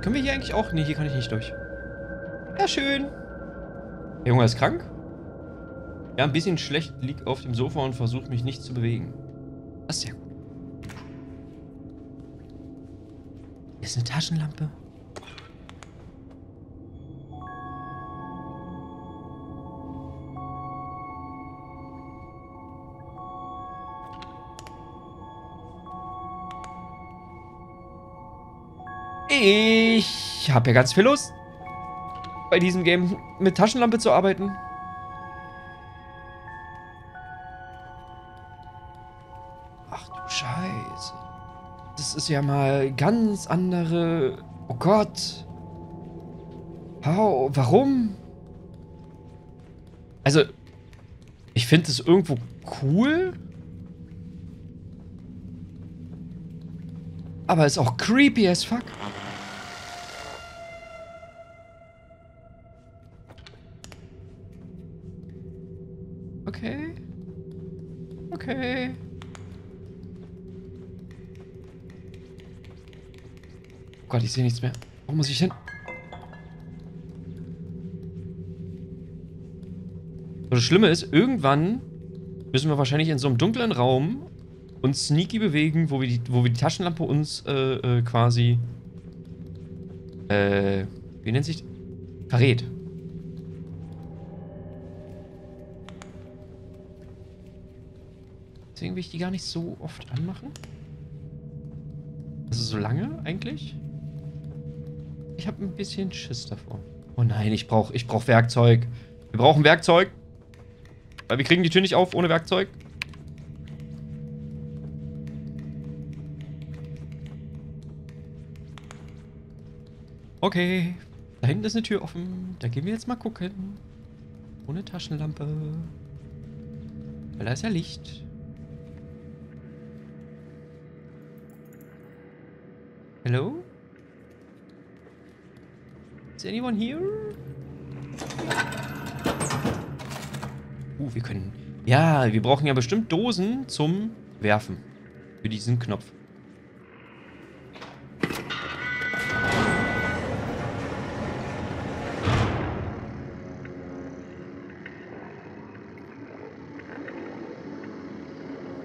Können wir hier eigentlich auch? Nee, hier kann ich nicht durch. Ja, schön. Der Junge ist krank? Ja, ein bisschen schlecht, liegt auf dem Sofa und versucht mich nicht zu bewegen. Das ist sehr gut. Hier ist eine Taschenlampe. Ich habe ja ganz viel Lust, bei diesem Game mit Taschenlampe zu arbeiten. Ach du Scheiße. Das ist ja mal ganz andere... Oh Gott. How? Warum? Also, ich finde es irgendwo cool. Aber ist auch creepy as fuck. Gott, ich sehe nichts mehr. Wo muss ich hin? Das Schlimme ist, irgendwann müssen wir wahrscheinlich in so einem dunklen Raum uns sneaky bewegen, wo wir die, wo wir die Taschenlampe uns äh, äh, quasi äh, wie nennt sich verrät. Deswegen will ich die gar nicht so oft anmachen. Also so lange eigentlich. Ich habe ein bisschen Schiss davor. Oh nein, ich brauche ich brauch Werkzeug. Wir brauchen Werkzeug. Weil wir kriegen die Tür nicht auf ohne Werkzeug. Okay. Da hinten ist eine Tür offen. Da gehen wir jetzt mal gucken. Ohne Taschenlampe. Weil da ist ja Licht. Hello? Is anyone here? Uh, wir können... Ja, wir brauchen ja bestimmt Dosen zum Werfen. Für diesen Knopf.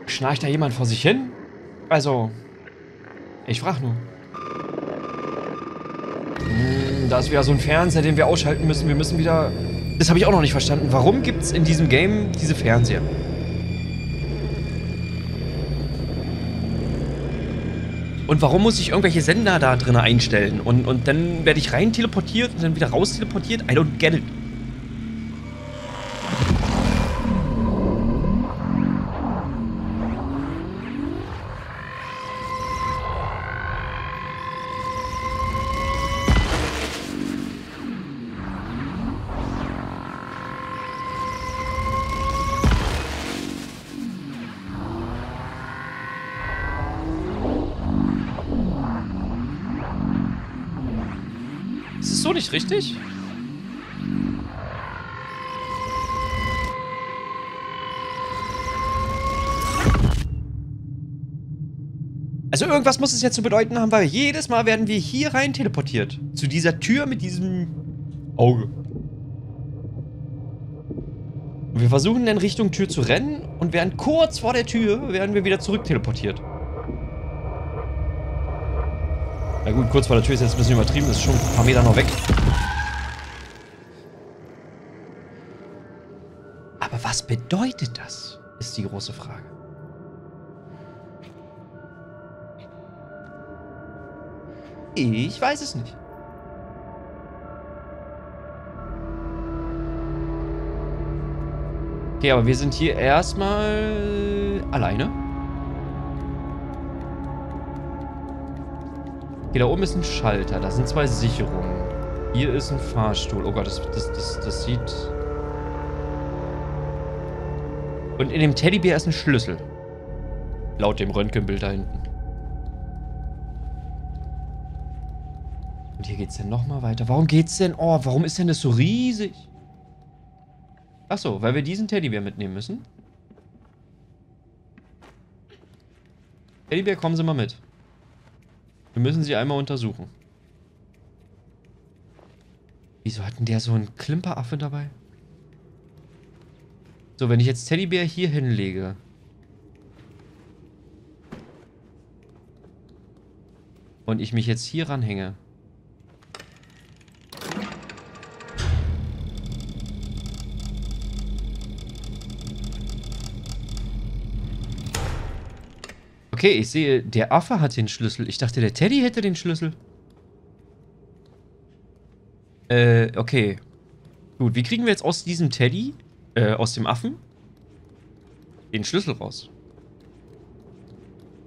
Schnarcht da jemand vor sich hin? Also, ich frag nur. Hm, da ist wieder so ein Fernseher, den wir ausschalten müssen. Wir müssen wieder... Das habe ich auch noch nicht verstanden. Warum gibt es in diesem Game diese Fernseher? Und warum muss ich irgendwelche Sender da drin einstellen? Und, und dann werde ich rein teleportiert und dann wieder raus teleportiert? I don't get it. Richtig? Also irgendwas muss es ja zu bedeuten haben, weil jedes Mal werden wir hier rein teleportiert. Zu dieser Tür mit diesem Auge. Wir versuchen in Richtung Tür zu rennen und werden kurz vor der Tür werden wir wieder zurück teleportiert. Na gut, kurz vor der Tür ist jetzt ein bisschen übertrieben, ist schon ein paar Meter noch weg. Aber was bedeutet das, ist die große Frage. Ich weiß es nicht. Okay, aber wir sind hier erstmal alleine. Okay, da oben ist ein Schalter. Da sind zwei Sicherungen. Hier ist ein Fahrstuhl. Oh Gott, das, das, das, das sieht... Und in dem Teddybär ist ein Schlüssel. Laut dem Röntgenbild da hinten. Und hier geht's denn nochmal weiter. Warum geht's denn... Oh, warum ist denn das so riesig? Ach so, weil wir diesen Teddybär mitnehmen müssen. Teddybär, kommen Sie mal mit. Wir müssen sie einmal untersuchen. Wieso hat denn der so einen Klimperaffe dabei? So, wenn ich jetzt Teddybär hier hinlege. Und ich mich jetzt hier ranhänge. Okay, ich sehe, der Affe hat den Schlüssel. Ich dachte, der Teddy hätte den Schlüssel. Äh, okay. Gut, wie kriegen wir jetzt aus diesem Teddy, äh, aus dem Affen, den Schlüssel raus?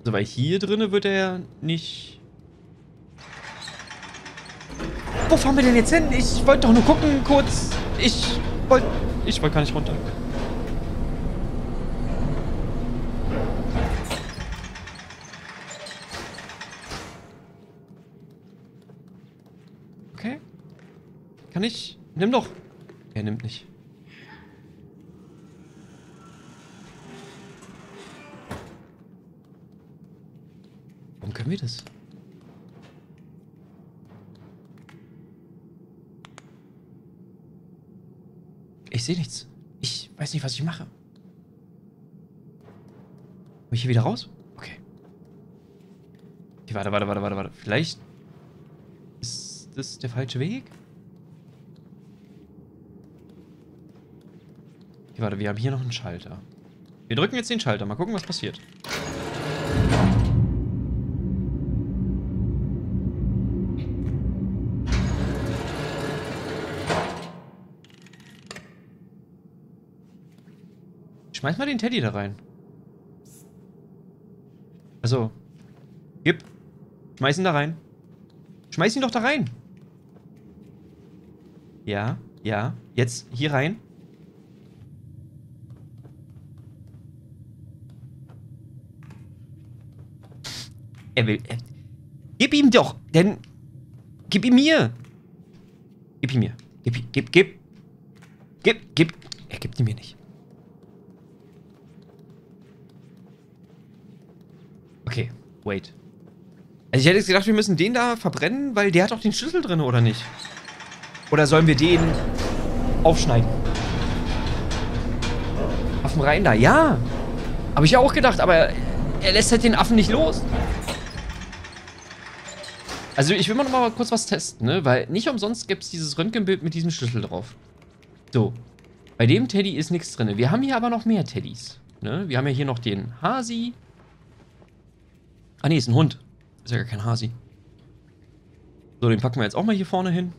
So, weil hier drinne wird er nicht... Wo fahren wir denn jetzt hin? Ich wollte doch nur gucken, kurz. Ich wollte... Ich wollte gar nicht runter. Okay. Kann ich? Nimm doch. Er nimmt nicht. Warum können wir das? Ich sehe nichts. Ich weiß nicht, was ich mache. Komm ich hier wieder raus? Okay. Okay, warte, warte, warte, warte, warte. Vielleicht ist das der falsche Weg? Okay, warte, wir haben hier noch einen Schalter. Wir drücken jetzt den Schalter. Mal gucken, was passiert. Schmeiß mal den Teddy da rein. Also. Gib. Schmeiß ihn da rein. Schmeiß ihn doch da rein. Ja, ja. Jetzt hier rein. Er will. Er, gib ihm doch, denn. Gib ihm mir. Gib ihm mir. Gib, gib, gib. Gib, gib. Er gibt ihn mir nicht. Okay, wait. Also ich hätte jetzt gedacht, wir müssen den da verbrennen, weil der hat doch den Schlüssel drin, oder nicht? Oder sollen wir den aufschneiden? Affen rein da, ja. Habe ich auch gedacht, aber er lässt halt den Affen nicht los. Also ich will mal noch mal kurz was testen, ne? Weil nicht umsonst gibt es dieses Röntgenbild mit diesem Schlüssel drauf. So. Bei dem Teddy ist nichts drin. Wir haben hier aber noch mehr Teddys. Ne? Wir haben ja hier noch den Hasi, Ah, nee, ist ein Hund. Ist ja gar kein Hasi. So, den packen wir jetzt auch mal hier vorne hin.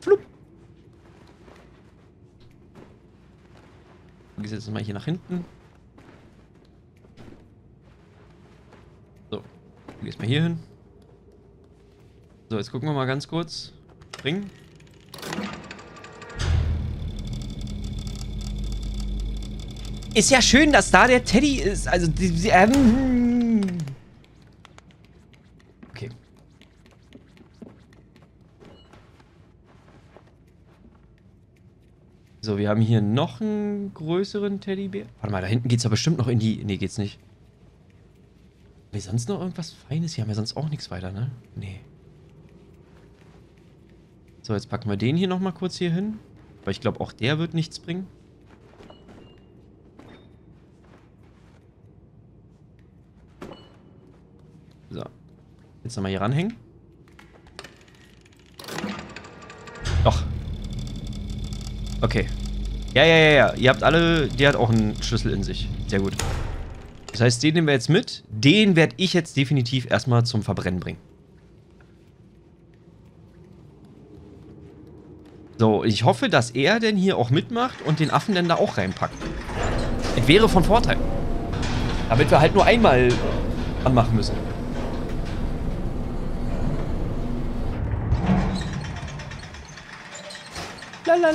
Flup. Wir gehen jetzt mal hier nach hinten. Du gehst mal hier hin. So, jetzt gucken wir mal ganz kurz. Springen. Ist ja schön, dass da der Teddy ist. Also, die, ähm, Okay. So, wir haben hier noch einen größeren Teddybär. Warte mal, da hinten geht es ja bestimmt noch in die... Nee, geht's nicht. Haben wir sonst noch irgendwas Feines? Hier haben wir sonst auch nichts weiter, ne? Nee. So, jetzt packen wir den hier nochmal kurz hier hin. Weil ich glaube, auch der wird nichts bringen. Jetzt nochmal hier ranhängen. Doch. Okay. Ja, ja, ja, ja. Ihr habt alle... Der hat auch einen Schlüssel in sich. Sehr gut. Das heißt, den nehmen wir jetzt mit. Den werde ich jetzt definitiv erstmal zum Verbrennen bringen. So, ich hoffe, dass er denn hier auch mitmacht und den Affen denn da auch reinpackt. Es wäre von Vorteil. Damit wir halt nur einmal anmachen müssen. La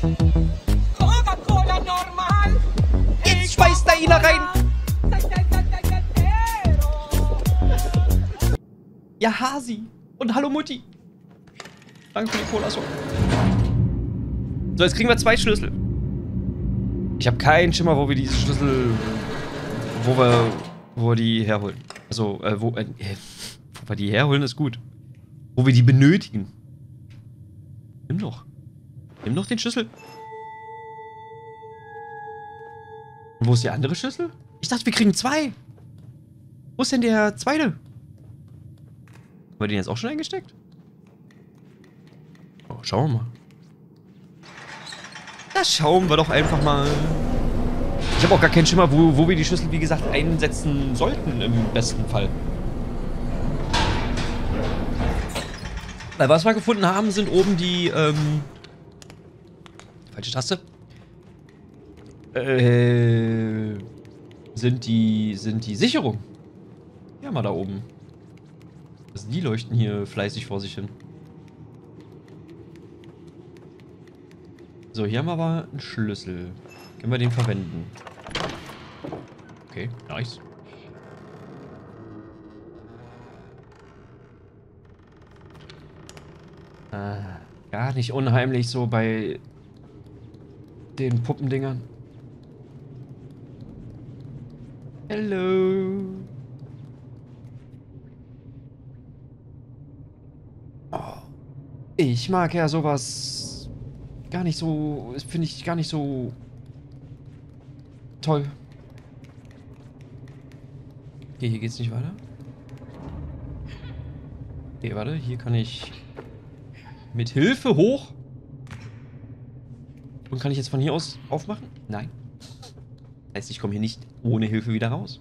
Coca-Cola normal. Jetzt schmeißt er ihn da rein. Ja, Hasi. Und hallo Mutti. Danke für die Cola. So, So, jetzt kriegen wir zwei Schlüssel. Ich habe keinen Schimmer, wo wir diese Schlüssel... Wo wir... Wo wir die herholen. Also, äh, wo... Äh, wo wir die herholen, ist gut. Wo wir die benötigen. Nimm doch. Nimm doch den Schlüssel. Und wo ist der andere Schlüssel? Ich dachte, wir kriegen zwei. Wo ist denn der zweite? Haben wir den jetzt auch schon eingesteckt? Oh, schauen wir mal. Da schauen wir doch einfach mal. Ich habe auch gar keinen Schimmer, wo, wo wir die Schlüssel, wie gesagt, einsetzen sollten im besten Fall. Weil was wir gefunden haben, sind oben die, ähm... Falsche Taste. Äh... Sind die, sind die Sicherung. Ja, mal da oben. Also die leuchten hier fleißig vor sich hin. So, hier haben wir aber einen Schlüssel. Können wir den verwenden? Okay, nice. Äh, gar nicht unheimlich so bei den Puppendingern. Hello. Oh. Ich mag ja sowas gar nicht so, finde ich gar nicht so toll. Okay, hier geht's nicht weiter. Okay, warte, hier kann ich mit Hilfe hoch. Und kann ich jetzt von hier aus aufmachen? Nein. Heißt, ich komme hier nicht ohne Hilfe wieder raus.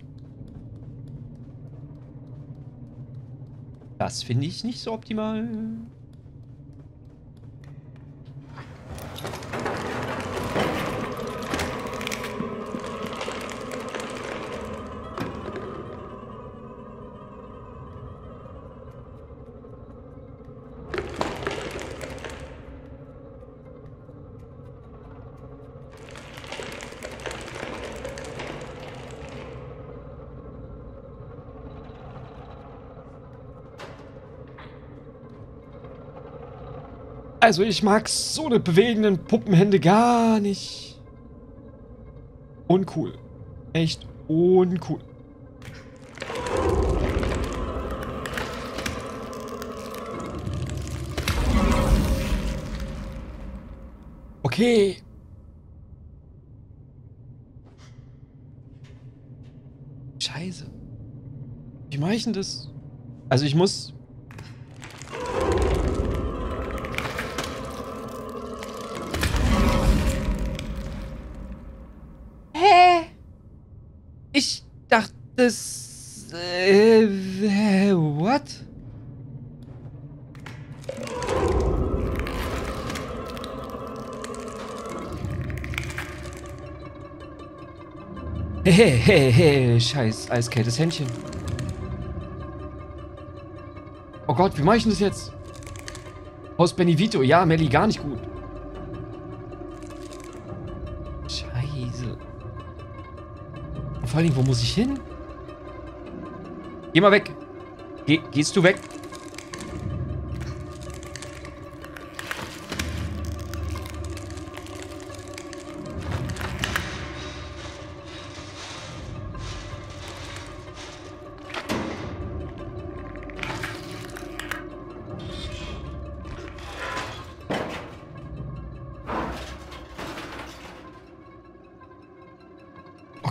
Das finde ich nicht so optimal. Also ich mag so eine bewegenden Puppenhände gar nicht. Uncool. Echt uncool. Okay. Scheiße. Wie mache ich denn das? Also ich muss das... Äh, what? Hey, hey, hey, scheiß eiskaltes Händchen. Oh Gott, wie mache ich denn das jetzt? Haus Benevito, ja, Melli, gar nicht gut. Vor allem, wo muss ich hin? Geh mal weg. Geh, gehst du weg?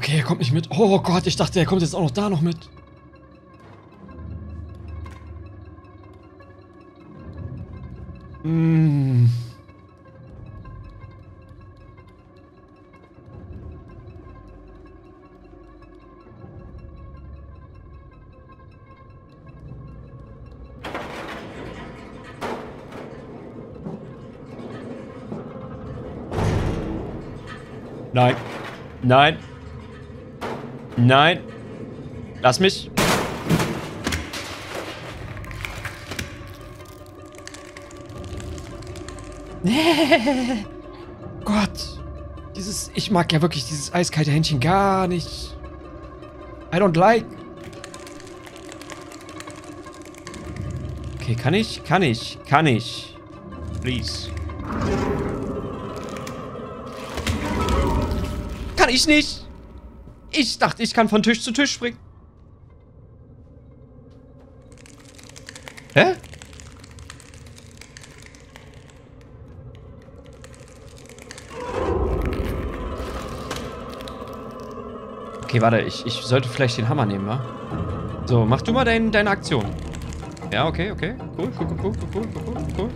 Okay, er kommt nicht mit. Oh Gott, ich dachte, er kommt jetzt auch noch da noch mit. Mm. Nein. Nein. Nein. Lass mich. Gott. Dieses, ich mag ja wirklich dieses eiskalte Händchen gar nicht. I don't like. Okay, kann ich? Kann ich? Kann ich? Please. kann ich nicht. Ich dachte, ich kann von Tisch zu Tisch springen. Hä? Okay, warte, ich, ich sollte vielleicht den Hammer nehmen, wa? So, mach du mal dein, deine Aktion. Ja, okay, okay. Cool, cool, cool, cool, cool, cool, cool, cool.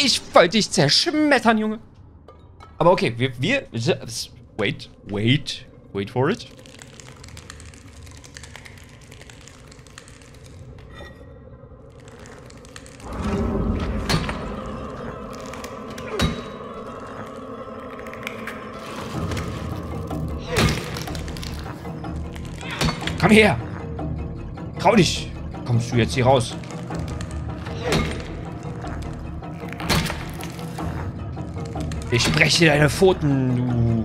Ich wollte dich zerschmettern, Junge. Aber okay, wir, wir, wait, wait, wait for it. Komm her! Trau dich! Kommst du jetzt hier raus? Ich spreche deine Pfoten, du.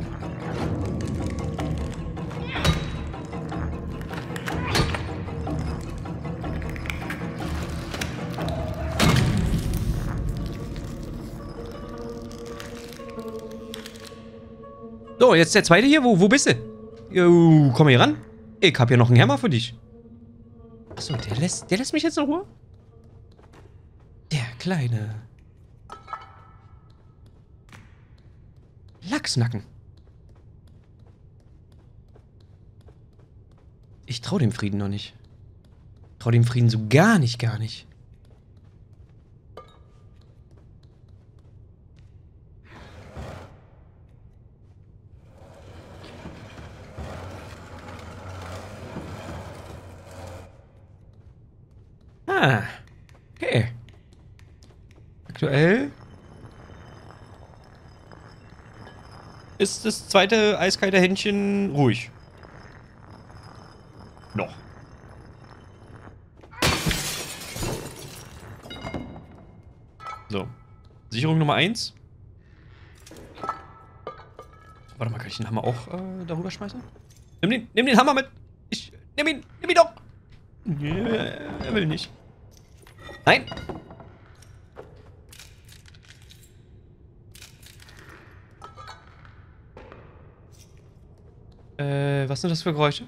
So, jetzt der zweite hier. Wo, wo bist du? Jo, komm hier ran. Ich hab hier noch einen Hammer für dich. Achso, der lässt, der lässt mich jetzt in Ruhe? Der Kleine. Lachsnacken. Ich trau dem Frieden noch nicht. Trau dem Frieden so gar nicht, gar nicht. Ah. Okay. Aktuell ist das zweite eiskalte Händchen ruhig. Noch. So. Sicherung Nummer 1. Warte mal, kann ich den Hammer auch äh, darüber schmeißen? Nimm den, nimm den Hammer mit! Ich, nimm ihn, nimm ihn doch! Yeah, er will nicht. Nein! Was sind das für Geräusche?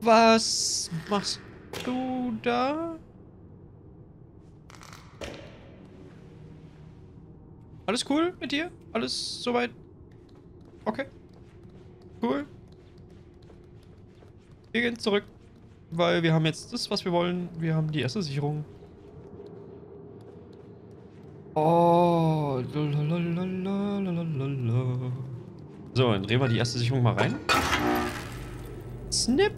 Was machst du da? Alles cool mit dir? Alles soweit? Okay. Cool. Wir gehen zurück. Weil wir haben jetzt das, was wir wollen. Wir haben die erste Sicherung. Oh. So, dann drehen wir die erste Sicherung mal rein. Snip.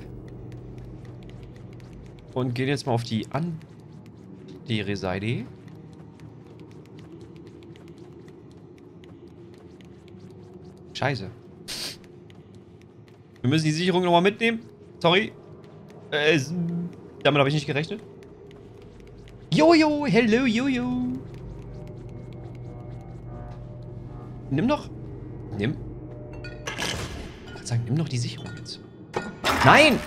Und gehen jetzt mal auf die andere Seite. Scheiße. Wir müssen die Sicherung nochmal mitnehmen. Sorry. Äh, damit habe ich nicht gerechnet. Jojo, hello, Jojo. Nimm doch. Nimm. Ich kann sagen, nimm doch die Sicherung jetzt. Nein!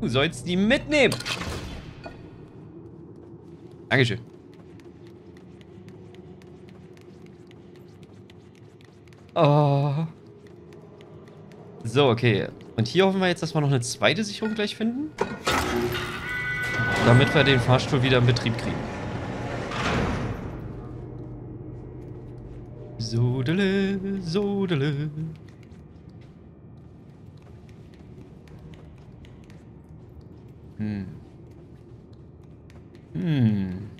Du sollst die mitnehmen. Dankeschön. Oh. So, okay. Und hier hoffen wir jetzt, dass wir noch eine zweite Sicherung gleich finden. Damit wir den Fahrstuhl wieder in Betrieb kriegen. Sodele, sodele. Hm. Hm.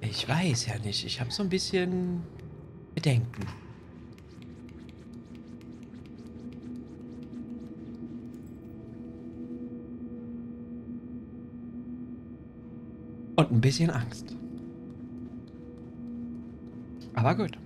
Ich weiß ja nicht. Ich habe so ein bisschen Bedenken. Und ein bisschen Angst. Aber gut.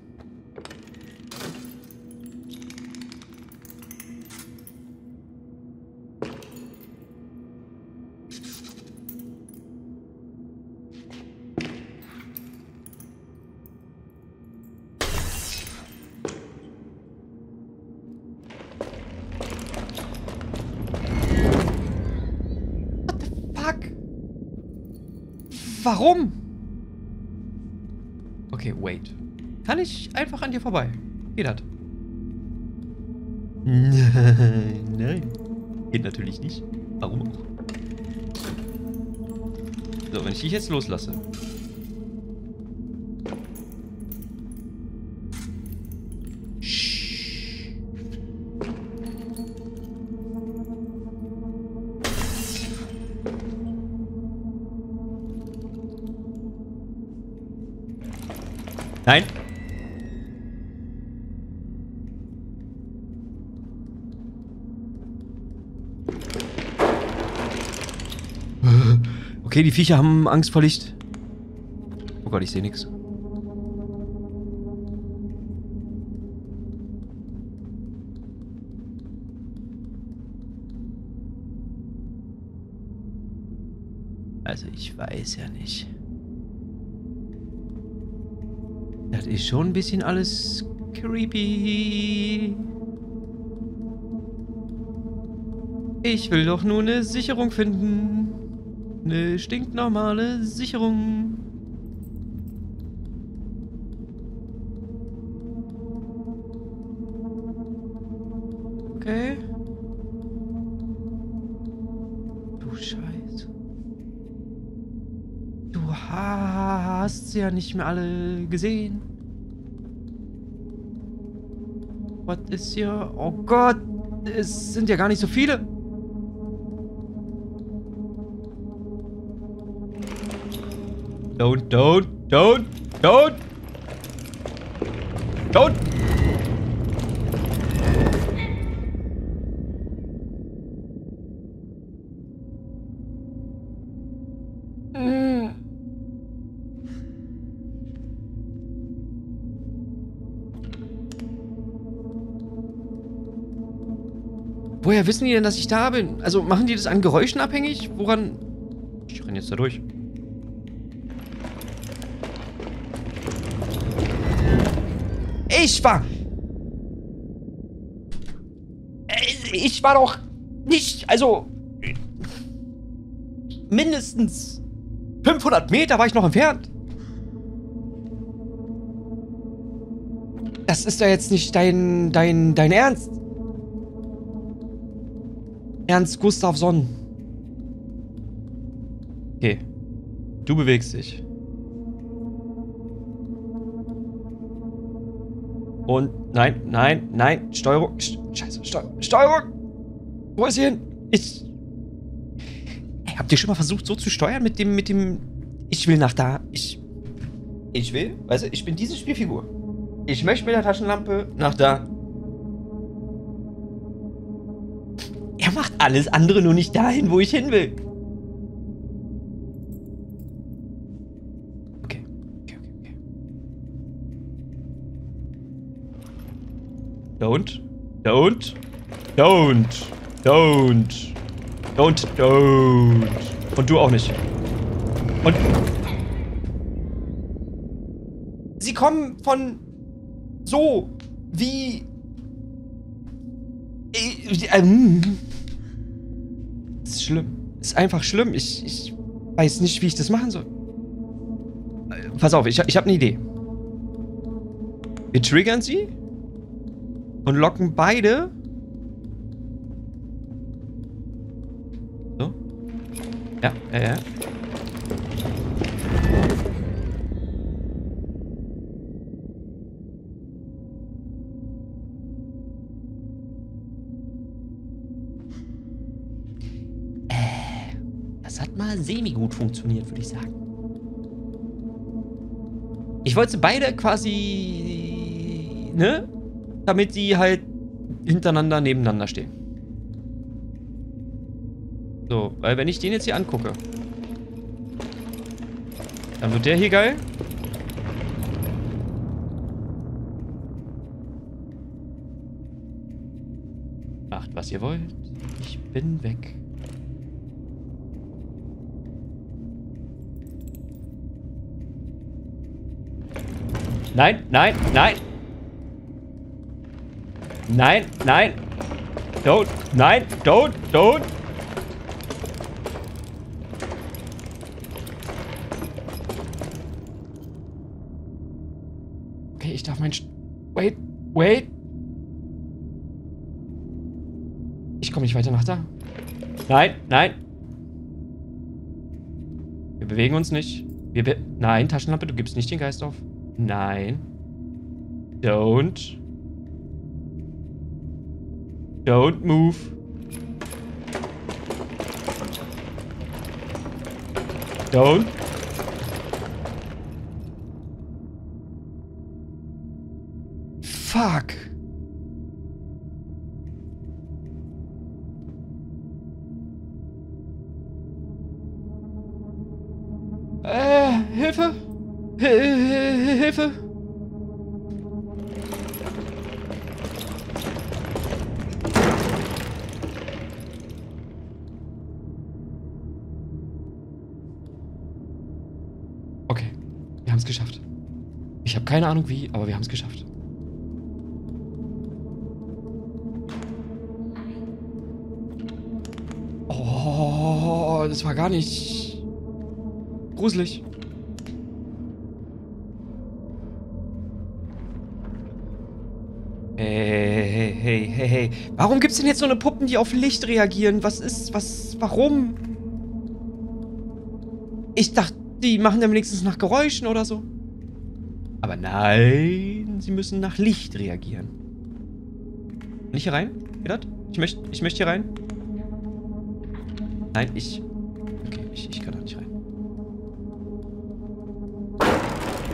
Warum? Okay, wait. Kann ich einfach an dir vorbei? Geht das? Nein, nein. Geht natürlich nicht. Warum auch? So, wenn ich dich jetzt loslasse. Nein. Okay, die Viecher haben Angst vor Licht. Oh Gott, ich sehe nichts. Schon ein bisschen alles creepy. Ich will doch nur eine Sicherung finden. Eine stinknormale Sicherung. Okay. Du Scheiße. Du hast sie ja nicht mehr alle gesehen. Was ist hier? Oh Gott, es sind ja gar nicht so viele. Don't, don't, don't, don't. Don't. Woher wissen die denn, dass ich da bin? Also machen die das an Geräuschen abhängig? Woran... Ich renne jetzt da durch. Ich war... Äh, Ich war doch nicht... Also... Mindestens 500 Meter war ich noch entfernt. Das ist ja jetzt nicht dein, dein, dein Ernst. Ernst Gustavsson. Okay. Du bewegst dich. Und nein, nein, nein, Steuerung. Sch Scheiße, Steu Steuerung! Wo ist sie hin? Ich. Ey, habt ihr schon mal versucht, so zu steuern mit dem, mit dem. Ich will nach da. Ich. Ich will, weißt du, ich bin diese Spielfigur. Ich möchte mit der Taschenlampe nach da. Alles andere nur nicht dahin, wo ich hin will. Okay. Okay, okay, okay. Don't. Don't. Don't. Don't. Don't. Don't. Und du auch nicht. Und. Sie kommen von so wie. Äh, ähm. Ist schlimm. Ist einfach schlimm. Ich, ich weiß nicht, wie ich das machen soll. Äh, Pass auf, ich, ich habe eine Idee. Wir triggern sie und locken beide. So. Ja, ja, ja. Semi-gut funktioniert, würde ich sagen. Ich wollte sie beide quasi, ne? Damit die halt hintereinander nebeneinander stehen. So, weil wenn ich den jetzt hier angucke, dann wird der hier geil. Macht, was ihr wollt. Ich bin weg. Nein, nein, nein. Nein, nein. Don't, nein, don't, don't. Okay, ich darf mein... St wait, wait. Ich komme nicht weiter nach da. Nein, nein. Wir bewegen uns nicht. Wir be Nein, Taschenlampe, du gibst nicht den Geist auf. Nein. Don't. Don't move. Don't. Fuck. Haben es geschafft. Ich habe keine Ahnung wie, aber wir haben es geschafft. Oh, das war gar nicht gruselig. Hey, hey, hey, hey. Warum gibt's denn jetzt so eine Puppen, die auf Licht reagieren? Was ist, was, warum? Ich dachte, die machen dann wenigstens nach Geräuschen oder so. Aber nein, sie müssen nach Licht reagieren. Nicht hier rein? Gedacht? Ich möchte, ich möchte hier rein. Nein, ich. Okay, ich, ich kann da nicht rein.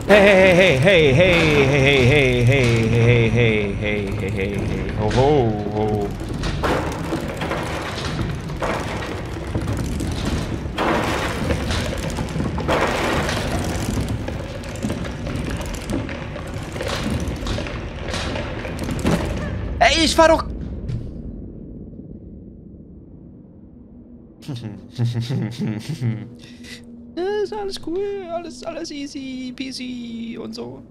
Hey, hey, hey, hey, hey, hey, hey, hey, hey, hey, hey, hey, hey, hey, ho, ho, ho. Ja, ist alles cool, alles, alles easy, peasy und so.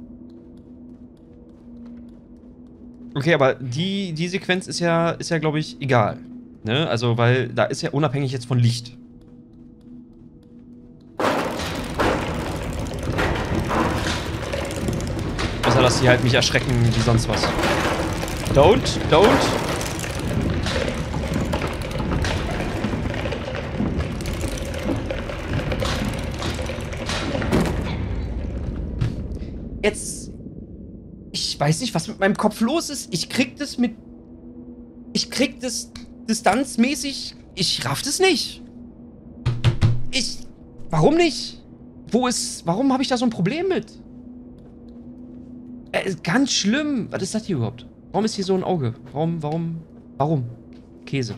Okay, aber die, die Sequenz ist ja, ist ja, glaube ich, egal. Ne? Also, weil da ist ja unabhängig jetzt von Licht. Außer, dass sie halt mich erschrecken wie sonst was. Don't, don't. Jetzt. Ich weiß nicht, was mit meinem Kopf los ist. Ich krieg das mit. Ich krieg das distanzmäßig. Ich raff das nicht. Ich. Warum nicht? Wo ist. Warum habe ich da so ein Problem mit? Äh, ganz schlimm. Was ist das hier überhaupt? Warum ist hier so ein Auge? Warum, warum, warum? Käse.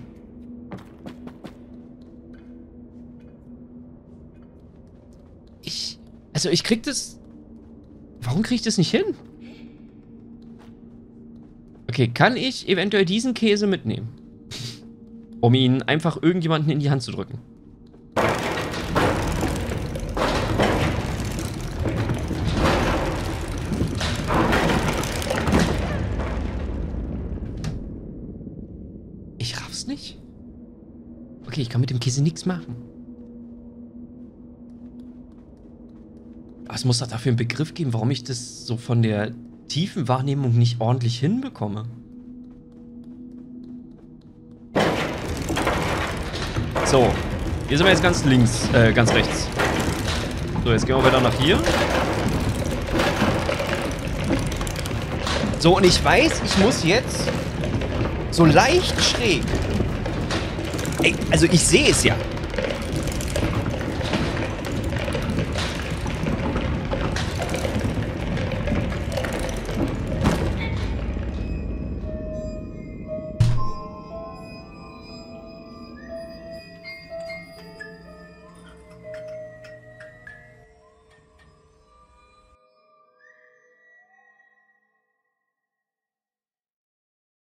Ich. Also, ich krieg das. Warum krieg ich das nicht hin? Okay, kann ich eventuell diesen Käse mitnehmen? Um ihn einfach irgendjemanden in die Hand zu drücken. Ich raff's nicht. Okay, ich kann mit dem Käse nichts machen. Es muss doch dafür einen Begriff geben, warum ich das so von der tiefen Wahrnehmung nicht ordentlich hinbekomme. So, hier sind wir jetzt ganz links, äh, ganz rechts. So, jetzt gehen wir wieder nach hier. So, und ich weiß, ich muss jetzt so leicht schräg. Ey, also ich sehe es ja.